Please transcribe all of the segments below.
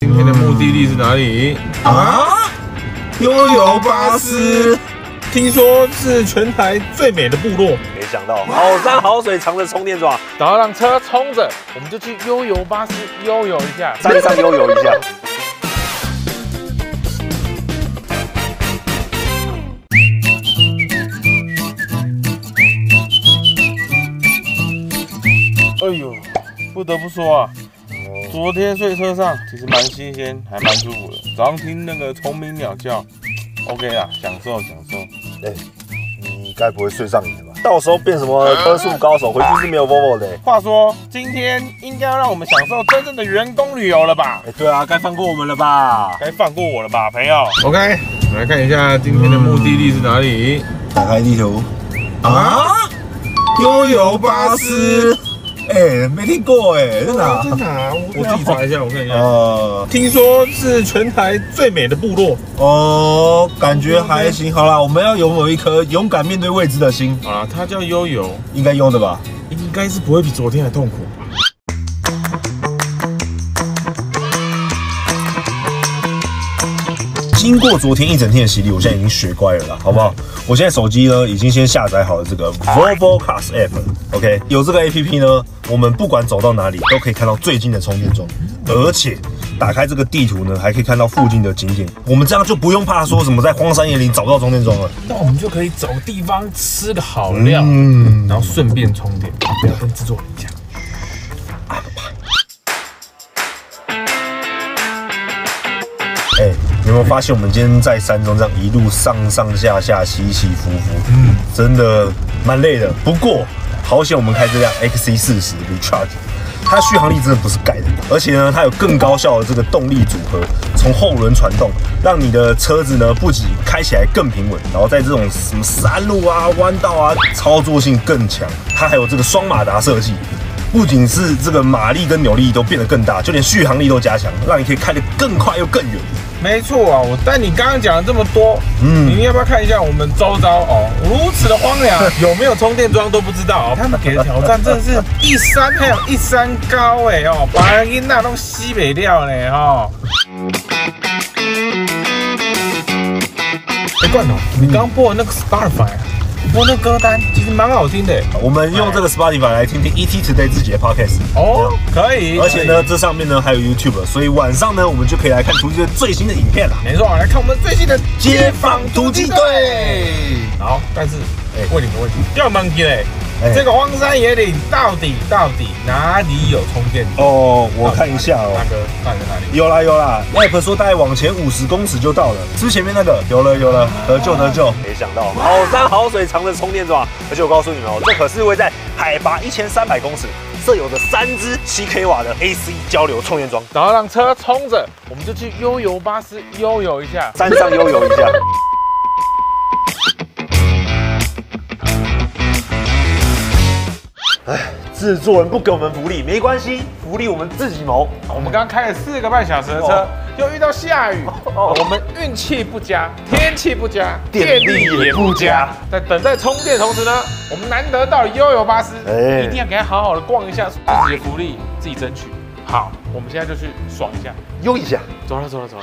今天的目的地是哪里？啊，悠游巴斯，听说是全台最美的部落。没想到好山好水藏着充电桩，然后让车充着，我们就去悠游巴士悠游一下。山上悠游一下。哎呦，不得不说啊，昨天睡车上其实蛮新鲜，还蛮舒服的。早上听那个虫鸣鸟叫，OK 啊，享受享受。哎，你该不会睡上瘾了吧？到时候变什么车速高手，回去是没有 Volvo 的。话说，今天应该要让我们享受真正的员工旅游了吧？哎，对啊，该放过我们了吧？该放过我了吧，朋友？OK，我们来看一下今天的目的地是哪里。打开地图。啊，悠游巴士。哎，没听过哎，真的？真的？我自己查一下，我看一下。呃，听说是全台最美的部落。哦，感觉还行。好啦，我们要拥有一颗勇敢面对未知的心。好了，它叫悠游，应该悠的吧？应该是不会比昨天还痛苦。经过昨天一整天的洗礼，我现在已经学乖了啦，好不好？我现在手机呢，已经先下载好了这个 Volvo Cars App，OK，有这个 APP 呢，我们不管走到哪里都可以看到最近的充电桩，而且打开这个地图呢，还可以看到附近的景点。我们这样就不用怕说什么在荒山野岭找不到充电桩了。那我们就可以找地方吃个好料，嗯，然后顺便充电，不要跟制作人讲。有没有发现我们今天在山中这样一路上上下下起起伏伏，嗯，真的蛮累的。不过好险我们开这辆 XC 四十 Recharge，它续航力真的不是盖的，而且呢它有更高效的这个动力组合，从后轮传动，让你的车子呢不仅开起来更平稳，然后在这种什么山路啊、弯道啊，操作性更强。它还有这个双马达设计，不仅是这个马力跟扭力都变得更大，就连续航力都加强，让你可以开得更快又更远。没错啊，我但你刚刚讲了这么多，嗯，你要不要看一下我们周遭哦，如此的荒凉，有没有充电桩都不知道。他们给的挑战真的是一山还有一山高哎哦，把人给那都西北掉嘞哦。哎，罐头，你刚播的那个 Spotify。播那歌单其实蛮好听的，我们用这个 Spotify 来听听 ET Today 自己的 Podcast 哦，可以，而且呢，这上面呢还有 YouTube，所以晚上呢我们就可以来看突击队最新的影片了。没错，来看我们最新的街坊突击队。好，但是哎，问你个问题，要忘记嘞。这个荒山野岭到底到底哪里有充电哦？我看一下哦，大哥，在哪里？有啦有啦，App 说大概往前五十公尺就到了，是前面那个？有了有了，得救得救！没想到好山好水藏着充电桩，而且我告诉你们哦，这可是位在海拔一千三百公尺，设有着三支七 k 瓦的 AC 交流充电桩，然后让车充着，我们就去悠游巴士悠游一下，山上悠游一下。制作人不给我们福利没关系，福利我们自己谋。我们刚刚开了四个半小时的车，又遇到下雨，我们运气不佳，天气不佳，电力也不佳。在等待充电同时呢，我们难得到了悠游巴士，一定要给他好好的逛一下，自己的福利自己争取。好，我们现在就去爽一下，悠一下。走了，走了，走了。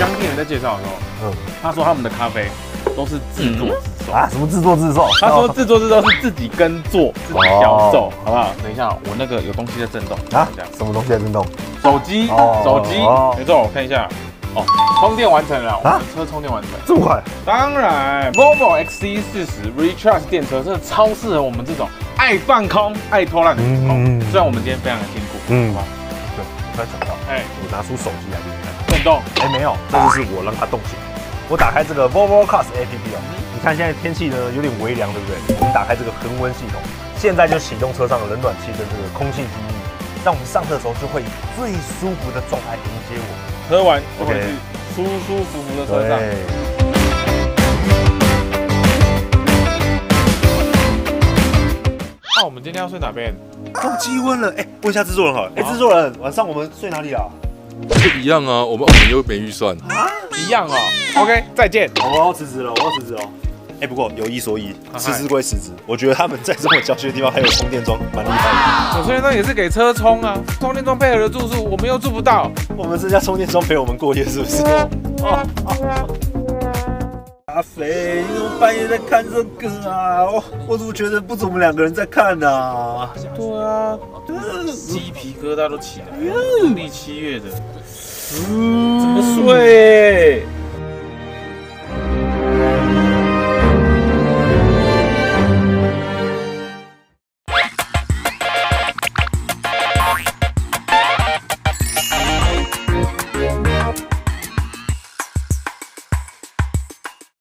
刚店员在介绍的时候，嗯，他说他们的咖啡都是自作自受啊，什么自作自受？他说自作自受是自己耕作，自己销售，好不好？等一下，我那个有东西在震动啊，什么东西在震动？手机，手机，没错，我看一下，哦，充电完成了啊，车充电完成，这么快？当然，Volvo XC40 Recharge 电车真的超适合我们这种爱放空、爱拖烂的员工。虽然我们今天非常的辛苦，嗯，对，我突然想到，哎，我拿出手机来给你看。震动？哎，没有，这就是我让它动起来。我打开这个 Volvo Cars APP 哦，你看现在天气呢有点微凉，对不对？我们打开这个恒温系统，现在就启动车上的冷暖气跟这个空气机密，让我们上车的时候就会以最舒服的状态迎接我。喝完，OK，舒舒服服的车上。那我们今天要睡哪边？降气温了，哎，问一下制作人好，哎，制作人，晚上我们睡哪里啊？就一样啊，我们我们又没预算啊，一样哦。OK，再见。我要辞职了，我要辞职了。哎，不过有一说一，辞职归辞职，我觉得他们在这么郊区的地方还有充电桩，蛮厉害的。充电桩也是给车充啊，充电桩配合的住宿，我们又住不到。我们这家充电桩陪我们过夜是不是？阿肥，你怎么半夜在看这个啊，我我怎么觉得不止我们两个人在看呢？对啊，鸡皮疙瘩都起来了。农历七月的，怎么睡？